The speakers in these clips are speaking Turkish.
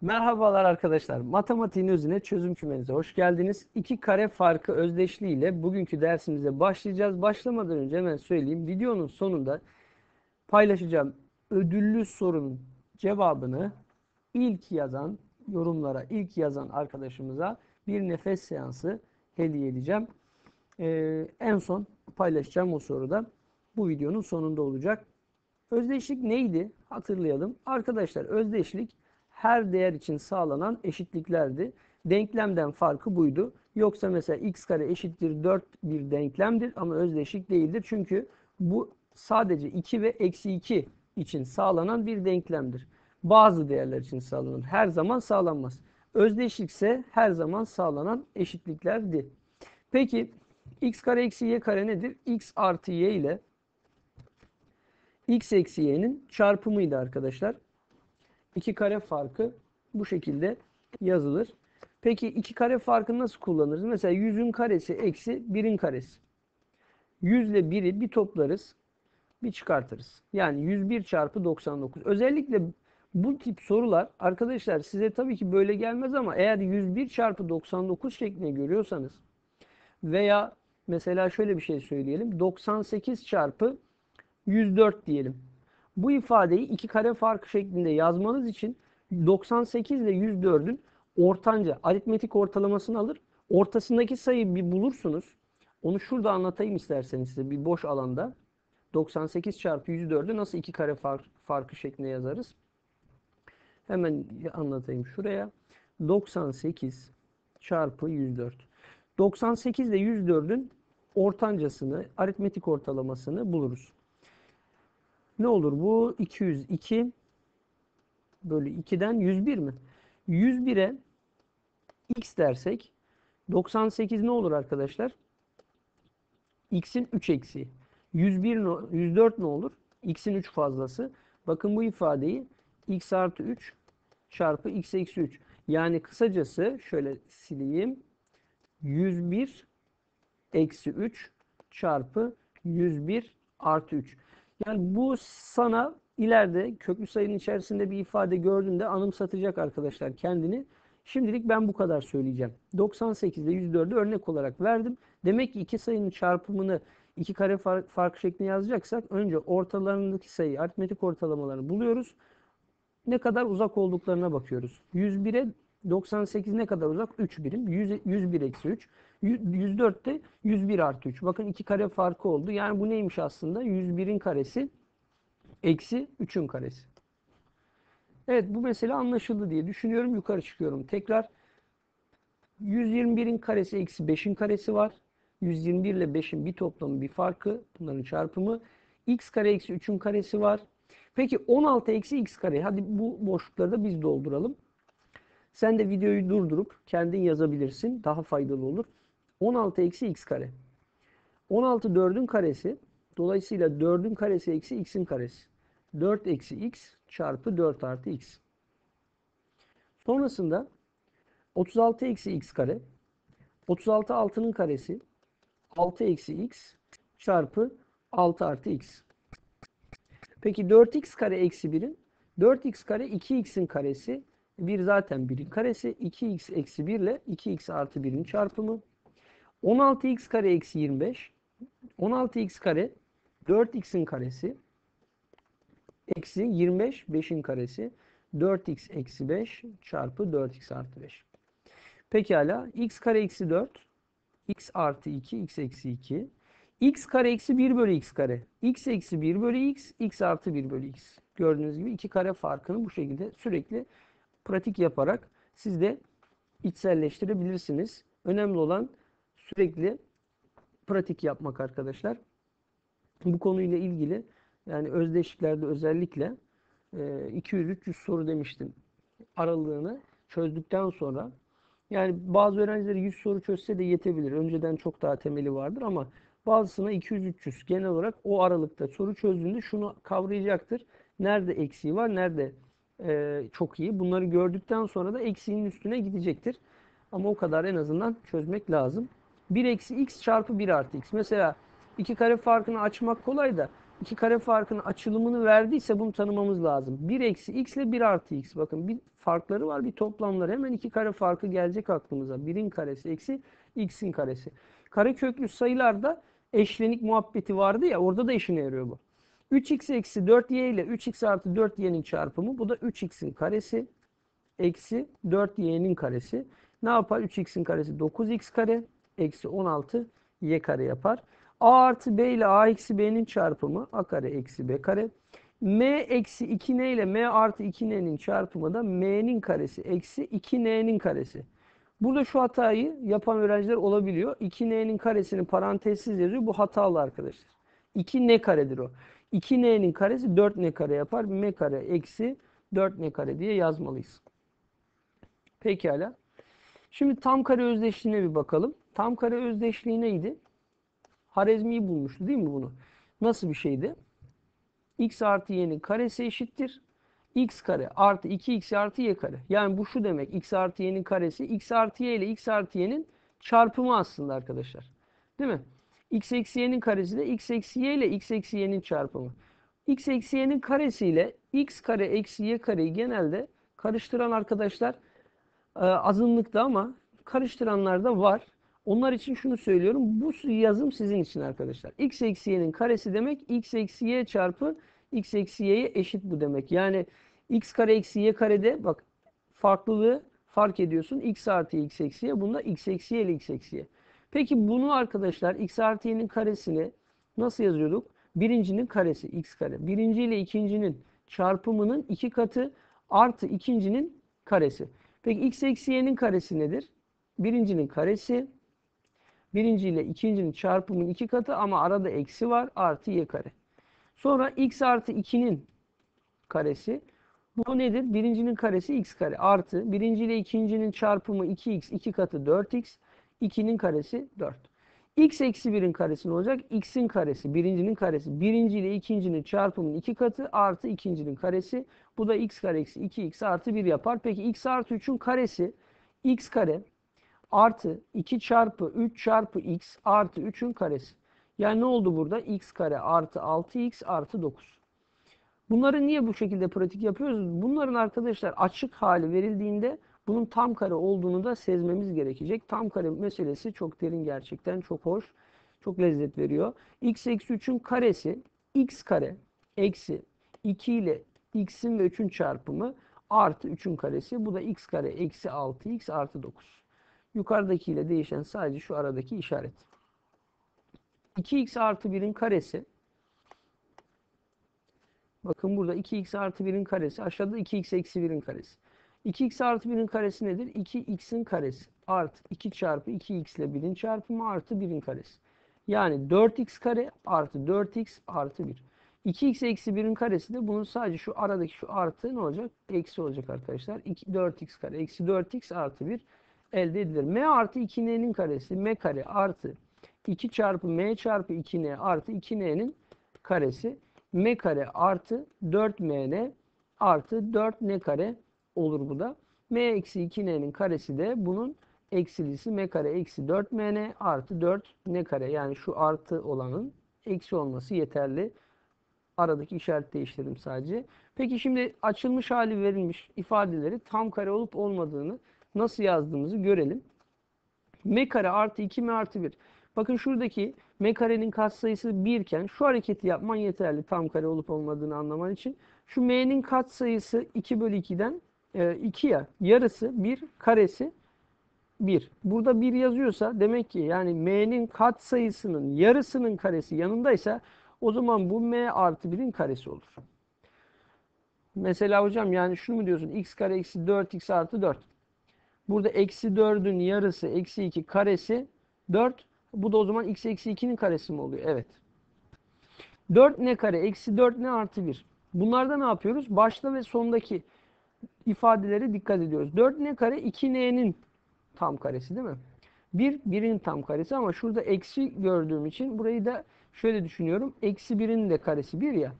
Merhabalar arkadaşlar. Matematiğin özüne çözüm kümenize hoş geldiniz. İki kare farkı özdeşliği ile bugünkü dersimize başlayacağız. Başlamadan önce hemen söyleyeyim. Videonun sonunda paylaşacağım ödüllü sorunun cevabını ilk yazan yorumlara ilk yazan arkadaşımıza bir nefes seansı hediye edeceğim. Ee, en son paylaşacağım o soruda bu videonun sonunda olacak. Özdeşlik neydi? Hatırlayalım. Arkadaşlar özdeşlik her değer için sağlanan eşitliklerdi. Denklemden farkı buydu. Yoksa mesela x kare eşittir 4 bir denklemdir ama özdeşlik değildir. Çünkü bu sadece 2 ve eksi 2 için sağlanan bir denklemdir. Bazı değerler için sağlanır. Her zaman sağlanmaz. Özdeşlik ise her zaman sağlanan eşitliklerdi. Peki x kare eksi y kare nedir? x artı y ile x eksi y'nin çarpımıydı arkadaşlar. İki kare farkı bu şekilde yazılır. Peki iki kare farkını nasıl kullanırız? Mesela 100'ün karesi eksi 1'in karesi. 100 ile 1'i bir toplarız, bir çıkartırız. Yani 101 çarpı 99. Özellikle bu tip sorular arkadaşlar size tabii ki böyle gelmez ama eğer 101 çarpı 99 şeklinde görüyorsanız veya mesela şöyle bir şey söyleyelim. 98 çarpı 104 diyelim. Bu ifadeyi iki kare farkı şeklinde yazmanız için 98 ile 104'ün ortanca aritmetik ortalamasını alır. Ortasındaki sayıyı bir bulursunuz. Onu şurada anlatayım isterseniz size bir boş alanda. 98 çarpı 104'ü nasıl iki kare farkı şeklinde yazarız? Hemen anlatayım şuraya. 98 çarpı 104. 98 ile 104'ün ortancasını, aritmetik ortalamasını buluruz. Ne olur bu? 202 bölü 2'den 101 mi? 101'e x dersek 98 ne olur arkadaşlar? x'in 3 eksiği. 101 ne, 104 ne olur? x'in 3 fazlası. Bakın bu ifadeyi x artı 3 çarpı x eksi 3. Yani kısacası şöyle sileyim. 101 eksi 3 çarpı 101 artı 3. Yani bu sana ileride köklü sayının içerisinde bir ifade gördüğünde anımsatacak arkadaşlar kendini. Şimdilik ben bu kadar söyleyeceğim. 98 ile 104'ü örnek olarak verdim. Demek ki iki sayının çarpımını iki kare fark, farkı şeklinde yazacaksak önce ortalarındaki sayı aritmetik ortalamalarını buluyoruz. Ne kadar uzak olduklarına bakıyoruz. 101'e 98 ne kadar uzak? 3 birim. 100, 101 eksi 3. 104 de 101 artı 3. Bakın iki kare farkı oldu. Yani bu neymiş aslında? 101'in karesi eksi 3'ün karesi. Evet bu mesele anlaşıldı diye düşünüyorum. Yukarı çıkıyorum. Tekrar 121'in karesi eksi 5'in karesi var. 121 ile 5'in bir toplamı bir farkı. Bunların çarpımı. x kare eksi 3'ün karesi var. Peki 16 eksi x kare. Hadi bu boşlukları da biz dolduralım. Sen de videoyu durdurup kendin yazabilirsin. Daha faydalı olur. 16 eksi x kare. 16 4'ün karesi. Dolayısıyla 4'ün karesi eksi x'in karesi. 4 eksi x çarpı 4 artı x. Sonrasında 36 eksi x kare. 36 6'nın karesi. 6 eksi x çarpı 6 artı x. Peki 4x kare eksi 1'in 4x kare 2x'in karesi 1 zaten 1'in karesi. 2x eksi 1 ile 2x artı 1'in çarpımı. 16x kare eksi 25. 16x kare 4x'in karesi. Eksi 25 5'in karesi. 4x eksi 5 çarpı 4x artı 5. Pekala. x kare eksi 4. x artı 2. x eksi 2. x kare eksi 1 bölü x kare. x eksi 1 bölü x. x artı 1 bölü x. Gördüğünüz gibi iki kare farkını bu şekilde sürekli pratik yaparak siz de içselleştirebilirsiniz. Önemli olan sürekli pratik yapmak arkadaşlar. Bu konuyla ilgili yani özdeşliklerde özellikle 200-300 soru demiştim. Aralığını çözdükten sonra yani bazı öğrencileri 100 soru çözse de yetebilir. Önceden çok daha temeli vardır ama bazısına 200-300 genel olarak o aralıkta soru çözdüğünde şunu kavrayacaktır. Nerede eksiği var, nerede e, çok iyi. Bunları gördükten sonra da eksiğinin üstüne gidecektir. Ama o kadar en azından çözmek lazım. 1 eksi x çarpı 1 artı x. Mesela iki kare farkını açmak kolay da iki kare farkının açılımını verdiyse bunu tanımamız lazım. 1 eksi x ile 1 artı x. Bakın bir farkları var bir toplamları. Hemen iki kare farkı gelecek aklımıza. 1'in karesi eksi x'in karesi. Kare köklü sayılarda eşlenik muhabbeti vardı ya orada da işine yarıyor bu. 3x eksi 4y ile 3x artı 4y'nin çarpımı. Bu da 3x'in karesi eksi 4y'nin karesi. Ne yapar? 3x'in karesi 9x kare eksi 16 y kare yapar. a artı b ile a eksi b'nin çarpımı a kare eksi b kare. m eksi 2n ile m artı 2n'nin çarpımı da m'nin karesi eksi 2n'nin karesi. Burada şu hatayı yapan öğrenciler olabiliyor. 2n'nin karesini parantezsiz yazıyor. Bu hatalı arkadaşlar. 2n karedir o. 2n'nin karesi 4n kare yapar. m kare eksi 4n kare diye yazmalıyız. Pekala. Şimdi tam kare özdeşliğine bir bakalım. Tam kare özdeşliği neydi? Harezmi'yi bulmuştu değil mi bunu? Nasıl bir şeydi? x artı y'nin karesi eşittir. x kare artı 2x artı y kare. Yani bu şu demek. x artı y'nin karesi x artı y ile x artı y'nin çarpımı aslında arkadaşlar. Değil mi? x eksi y'nin karesi de x eksi y ile x eksi y'nin çarpımı. x eksi y'nin karesi ile x kare eksi y kareyi genelde karıştıran arkadaşlar e, azınlıkta ama karıştıranlar da var. Onlar için şunu söylüyorum. Bu yazım sizin için arkadaşlar. x eksi y'nin karesi demek x eksi y çarpı x eksi y'ye eşit bu demek. Yani x kare eksi y karede bak farklılığı fark ediyorsun. x artı x eksi y. Bunda x eksi y ile x eksi y. Peki bunu arkadaşlar x artı y'nin karesini nasıl yazıyorduk? Birincinin karesi x kare. Birinci ile ikincinin çarpımının iki katı artı ikincinin karesi. Peki x eksi y'nin karesi nedir? Birincinin karesi birinci ile ikincinin çarpımının iki katı ama arada eksi var artı y kare. Sonra x artı 2'nin karesi. Bu nedir? Birincinin karesi x kare artı birinci ile ikincinin çarpımı 2x 2 katı 4x 2'nin karesi 4. x eksi 1'in karesi ne olacak? x'in karesi birincinin karesi. Birinci ile ikincinin çarpımının 2 katı artı ikincinin karesi. Bu da x kare eksi 2x artı 1 yapar. Peki x artı 3'ün karesi x kare artı 2 çarpı 3 çarpı x artı 3'ün karesi. Yani ne oldu burada? x kare artı 6x artı 9. Bunları niye bu şekilde pratik yapıyoruz? Bunların arkadaşlar açık hali verildiğinde bunun tam kare olduğunu da sezmemiz gerekecek. Tam kare meselesi çok derin gerçekten. Çok hoş. Çok lezzet veriyor. x eksi 3'ün karesi x kare eksi 2 ile x'in ve 3'ün çarpımı artı 3'ün karesi. Bu da x kare eksi 6x artı 9. Yukarıdakiyle değişen sadece şu aradaki işaret. 2x artı 1'in karesi. Bakın burada 2x artı 1'in karesi. Aşağıda 2x eksi 1'in karesi. 2x artı 1'in karesi nedir? 2x'in karesi artı 2 çarpı 2x ile 1'in çarpımı artı 1'in karesi. Yani 4x kare artı 4x artı 1. 2x eksi 1'in karesi de bunun sadece şu aradaki şu artı ne olacak? Eksi olacak arkadaşlar. 2, 4x kare eksi 4x artı 1 elde edilir. m artı 2n'nin karesi m kare artı 2 çarpı m çarpı 2n artı 2n'nin karesi m kare artı 4mn artı 4n kare olur bu da. m eksi 2n'nin karesi de bunun eksilisi m kare eksi 4mn artı 4n kare yani şu artı olanın eksi olması yeterli. Aradaki işaret değiştirdim sadece. Peki şimdi açılmış hali verilmiş ifadeleri tam kare olup olmadığını nasıl yazdığımızı görelim. m kare artı 2m artı 1. Bakın şuradaki m karenin katsayısı 1 iken şu hareketi yapman yeterli tam kare olup olmadığını anlaman için. Şu m'nin katsayısı 2 bölü 2'den 2 ya yarısı 1 karesi 1. Burada 1 yazıyorsa demek ki yani m'nin katsayısının yarısının karesi yanındaysa o zaman bu m artı 1'in karesi olur. Mesela hocam yani şunu mu diyorsun x kare eksi 4x artı 4. Burada eksi 4'ün yarısı eksi 2 karesi 4. Bu da o zaman x eksi 2'nin karesi mi oluyor? Evet. 4 ne kare? Eksi 4 ne artı 1. Bunlarda ne yapıyoruz? Başta ve sondaki ifadeleri dikkat ediyoruz. 4 ne kare? 2n'nin tam karesi değil mi? 1, 1'in tam karesi ama şurada eksi gördüğüm için burayı da şöyle düşünüyorum. Eksi 1'in de karesi 1 ya.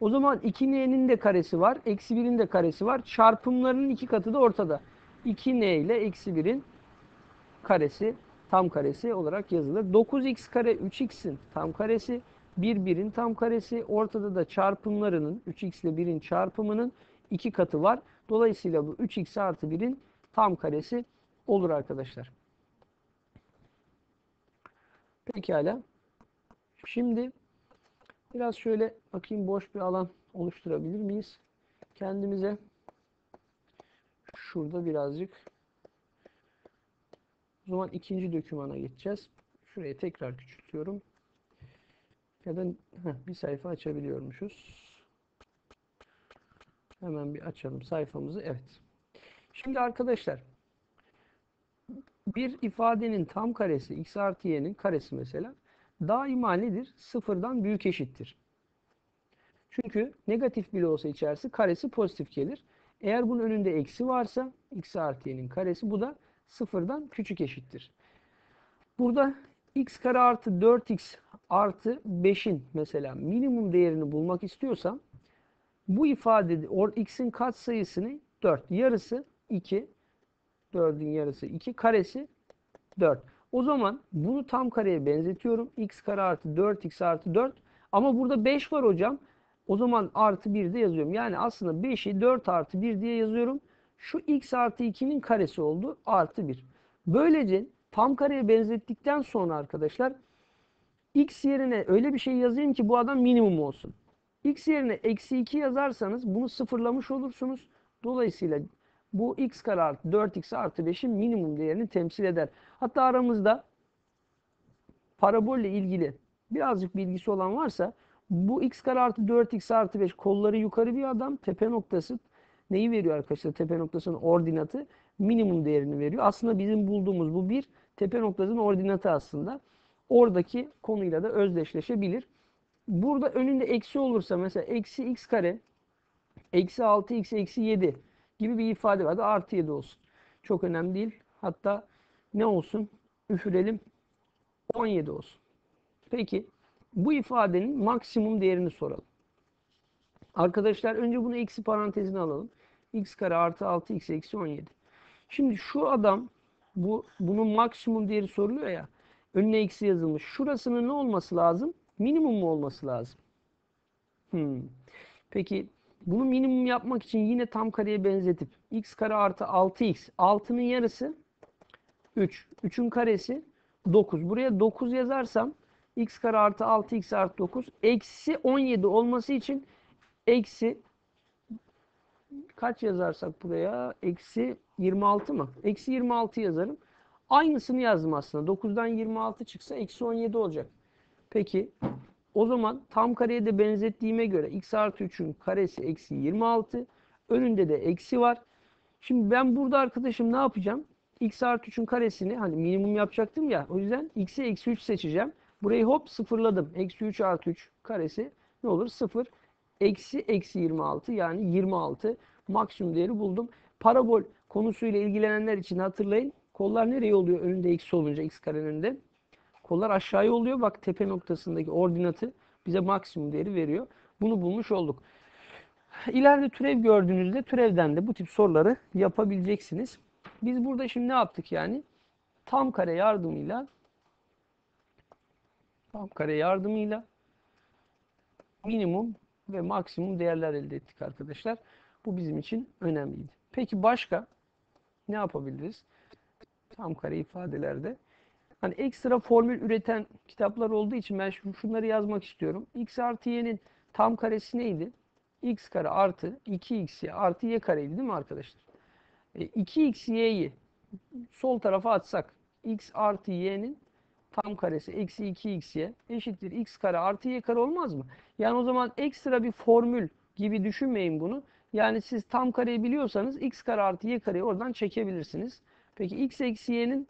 O zaman 2n'nin de karesi var. Eksi 1'in de karesi var. Çarpımlarının iki katı da ortada. 2n ile eksi 1'in karesi tam karesi olarak yazılır. 9x kare 3x'in tam karesi 1 birin tam karesi. Ortada da çarpımlarının 3x ile 1'in çarpımının 2 katı var. Dolayısıyla bu 3x artı 1'in tam karesi olur arkadaşlar. Pekala. Şimdi biraz şöyle bakayım boş bir alan oluşturabilir miyiz? Kendimize şurada birazcık o zaman ikinci dokümana geçeceğiz. Şurayı tekrar küçültüyorum. Ya da heh, bir sayfa açabiliyormuşuz. Hemen bir açalım sayfamızı. Evet. Şimdi arkadaşlar bir ifadenin tam karesi x artı y'nin karesi mesela daima nedir? Sıfırdan büyük eşittir. Çünkü negatif bile olsa içerisi karesi pozitif gelir. Eğer bunun önünde eksi varsa x artı y'nin karesi bu da sıfırdan küçük eşittir. Burada x kare artı 4x artı 5'in mesela minimum değerini bulmak istiyorsam bu ifade or x'in katsayısını 4 yarısı 2 4'ün yarısı 2 karesi 4. O zaman bunu tam kareye benzetiyorum. x kare artı 4x artı 4 ama burada 5 var hocam. O zaman artı 1 de yazıyorum. Yani aslında 5'i 4 artı 1 diye yazıyorum. Şu x artı 2'nin karesi oldu. Artı 1. Böylece tam kareye benzettikten sonra arkadaşlar x yerine öyle bir şey yazayım ki bu adam minimum olsun. x yerine eksi 2 yazarsanız bunu sıfırlamış olursunuz. Dolayısıyla bu x kare artı 4x artı 5'in minimum değerini temsil eder. Hatta aramızda parabolle ilgili birazcık bilgisi olan varsa bu x kare artı 4x artı 5 kolları yukarı bir adam tepe noktası neyi veriyor arkadaşlar? Tepe noktasının ordinatı minimum değerini veriyor. Aslında bizim bulduğumuz bu bir tepe noktasının ordinatı aslında. Oradaki konuyla da özdeşleşebilir. Burada önünde eksi olursa mesela eksi x kare eksi 6x eksi 7 gibi bir ifade vardı. Artı 7 olsun. Çok önemli değil. Hatta ne olsun? Üfürelim. 17 olsun. Peki bu ifadenin maksimum değerini soralım. Arkadaşlar önce bunu eksi parantezine alalım. x kare artı 6x eksi 17. Şimdi şu adam bu bunun maksimum değeri soruluyor ya. Önüne eksi yazılmış. Şurasının ne olması lazım? Minimum mu olması lazım? Hmm. Peki bunu minimum yapmak için yine tam kareye benzetip x kare artı 6x 6'nın yarısı 3. 3'ün karesi 9. Buraya 9 yazarsam x kare artı 6x artı 9 eksi 17 olması için eksi kaç yazarsak buraya eksi 26 mı? Eksi 26 yazarım. Aynısını yazdım aslında. 9'dan 26 çıksa eksi 17 olacak. Peki o zaman tam kareye de benzettiğime göre x artı 3'ün karesi eksi 26. Önünde de eksi var. Şimdi ben burada arkadaşım ne yapacağım? x artı 3'ün karesini hani minimum yapacaktım ya. O yüzden x'i eksi 3 seçeceğim. Burayı hop sıfırladım. Eksi 3 artı 3 karesi ne olur? 0. Eksi eksi 26 yani 26 maksimum değeri buldum. Parabol konusuyla ilgilenenler için hatırlayın. Kollar nereye oluyor önünde eksi olunca x karenin önünde? Kollar aşağıya oluyor. Bak tepe noktasındaki ordinatı bize maksimum değeri veriyor. Bunu bulmuş olduk. İleride türev gördüğünüzde türevden de bu tip soruları yapabileceksiniz. Biz burada şimdi ne yaptık yani? Tam kare yardımıyla tam kare yardımıyla minimum ve maksimum değerler elde ettik arkadaşlar. Bu bizim için önemliydi. Peki başka ne yapabiliriz? Tam kare ifadelerde. Hani ekstra formül üreten kitaplar olduğu için ben şunları yazmak istiyorum. x artı y'nin tam karesi neydi? x kare artı 2xy artı y kareydi değil mi arkadaşlar? E, 2xy'yi sol tarafa atsak x artı y'nin tam karesi eksi 2xy eşittir x kare artı y kare olmaz mı? Yani o zaman ekstra bir formül gibi düşünmeyin bunu. Yani siz tam kareyi biliyorsanız x kare artı y kareyi oradan çekebilirsiniz. Peki x eksi y'nin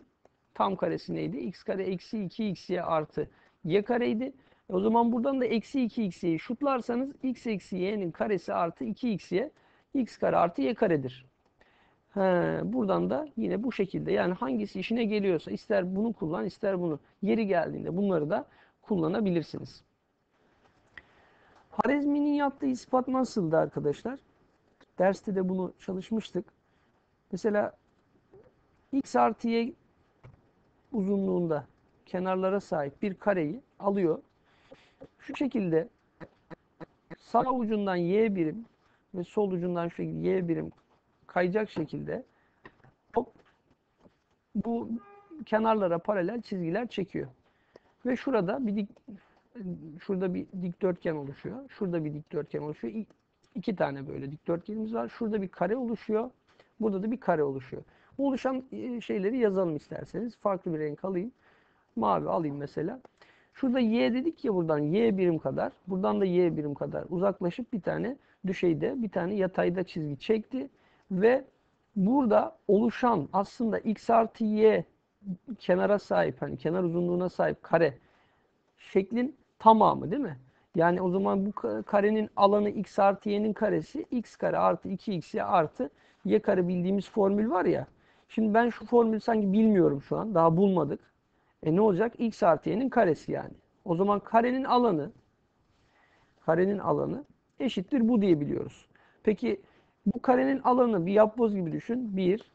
tam karesi neydi? x kare eksi 2xy artı y kareydi. E o zaman buradan da eksi 2xy'yi şutlarsanız x eksi y'nin karesi artı 2xy x kare artı y karedir. He, buradan da yine bu şekilde yani hangisi işine geliyorsa ister bunu kullan ister bunu yeri geldiğinde bunları da kullanabilirsiniz. Harizmi'nin yaptığı ispat nasıldı arkadaşlar? Derste de bunu çalışmıştık. Mesela x artı y uzunluğunda kenarlara sahip bir kareyi alıyor. Şu şekilde sağ ucundan y birim ve sol ucundan şu şekilde y birim kayacak şekilde hop bu kenarlara paralel çizgiler çekiyor. Ve şurada bir dik şurada bir dikdörtgen oluşuyor. Şurada bir dikdörtgen oluşuyor. İ- İki tane böyle dikdörtgenimiz var. Şurada bir kare oluşuyor. Burada da bir kare oluşuyor. Bu oluşan e, şeyleri yazalım isterseniz. Farklı bir renk alayım. Mavi alayım mesela. Şurada y dedik ya buradan y birim kadar. Buradan da y birim kadar uzaklaşıp bir tane düşeyde bir tane yatayda çizgi çekti. Ve burada oluşan aslında x artı y kenara sahip hani kenar uzunluğuna sahip kare şeklin tamamı değil mi? Yani o zaman bu ka- karenin alanı x artı y'nin karesi x kare artı 2x artı y kare bildiğimiz formül var ya. Şimdi ben şu formülü sanki bilmiyorum şu an. Daha bulmadık. E ne olacak? x artı y'nin karesi yani. O zaman karenin alanı karenin alanı eşittir bu diye biliyoruz. Peki bu karenin alanı bir yapboz gibi düşün. 1,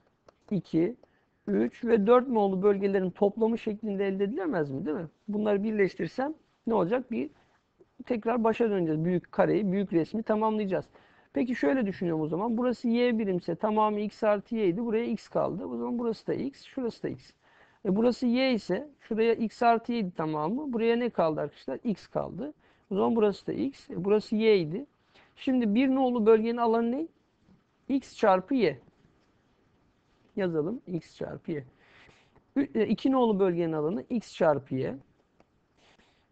2, 3 ve 4 nolu bölgelerin toplamı şeklinde elde edilemez mi değil mi? Bunları birleştirsem ne olacak? Bir tekrar başa döneceğiz. Büyük kareyi, büyük resmi tamamlayacağız. Peki şöyle düşünüyorum o zaman. Burası y birimse tamamı x artı y idi. Buraya x kaldı. O zaman burası da x, şurası da x. E burası y ise şuraya x artı y idi tamamı. Buraya ne kaldı arkadaşlar? x kaldı. O zaman burası da x. E burası y idi. Şimdi bir nolu bölgenin alanı ne? X çarpı y. Yazalım. x çarpı y. 2 nolu bölgenin alanı x çarpı y.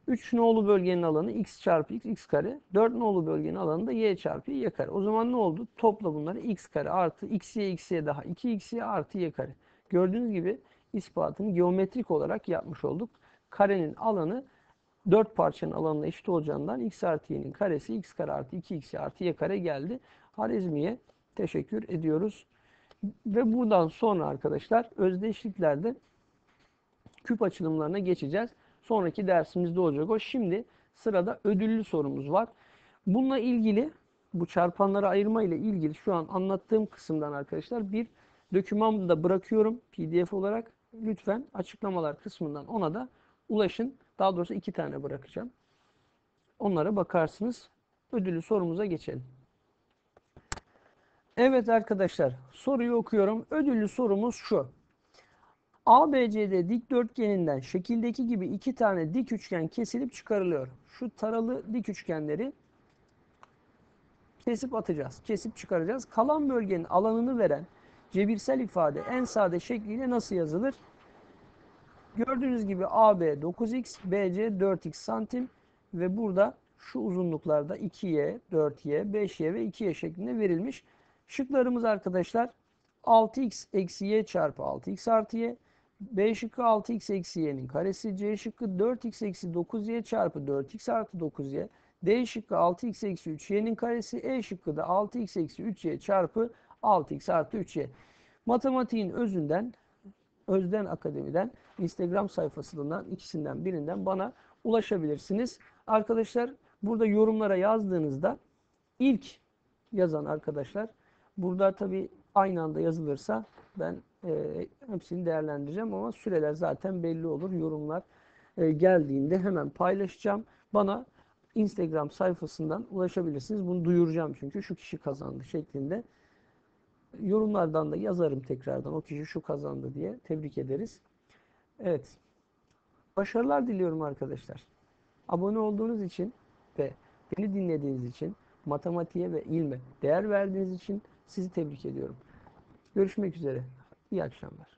3 nolu bölgenin alanı x çarpı x, x kare. 4 nolu bölgenin alanı da y çarpı y kare. O zaman ne oldu? Topla bunları x kare artı xy xy daha 2xy artı y kare. Gördüğünüz gibi ispatını geometrik olarak yapmış olduk. Karenin alanı 4 parçanın alanına eşit olacağından x artı y'nin karesi x kare artı 2x artı y kare geldi. Harizmi'ye teşekkür ediyoruz. Ve buradan sonra arkadaşlar özdeşliklerde küp açılımlarına geçeceğiz. Sonraki dersimizde olacak o. Şimdi sırada ödüllü sorumuz var. Bununla ilgili bu çarpanları ayırma ile ilgili şu an anlattığım kısımdan arkadaşlar bir doküman da bırakıyorum pdf olarak. Lütfen açıklamalar kısmından ona da ulaşın. Daha doğrusu iki tane bırakacağım. Onlara bakarsınız. Ödüllü sorumuza geçelim. Evet arkadaşlar soruyu okuyorum. Ödüllü sorumuz şu. ABCD dikdörtgeninden şekildeki gibi iki tane dik üçgen kesilip çıkarılıyor. Şu taralı dik üçgenleri kesip atacağız. Kesip çıkaracağız. Kalan bölgenin alanını veren cebirsel ifade en sade şekliyle nasıl yazılır? Gördüğünüz gibi AB 9x, BC 4x santim ve burada şu uzunluklarda 2y, 4y, 5y ve 2y şeklinde verilmiş. Şıklarımız arkadaşlar 6x eksi y çarpı 6x artı y, B şıkkı 6x eksi y'nin karesi, C şıkkı 4x eksi 9y çarpı 4x artı 9y, D şıkkı 6x eksi 3y'nin karesi, E şıkkı da 6x eksi 3y çarpı 6x artı 3y. Matematiğin özünden, Özden Akademi'den, Instagram sayfasından ikisinden birinden bana ulaşabilirsiniz. Arkadaşlar burada yorumlara yazdığınızda ilk yazan arkadaşlar burada tabi aynı anda yazılırsa ben e, hepsini değerlendireceğim ama süreler zaten belli olur. Yorumlar e, geldiğinde hemen paylaşacağım. Bana Instagram sayfasından ulaşabilirsiniz. Bunu duyuracağım çünkü şu kişi kazandı şeklinde. Yorumlardan da yazarım tekrardan o kişi şu kazandı diye tebrik ederiz. Evet. Başarılar diliyorum arkadaşlar. Abone olduğunuz için ve beni dinlediğiniz için matematiğe ve ilme değer verdiğiniz için sizi tebrik ediyorum. Görüşmek üzere. İyi akşamlar.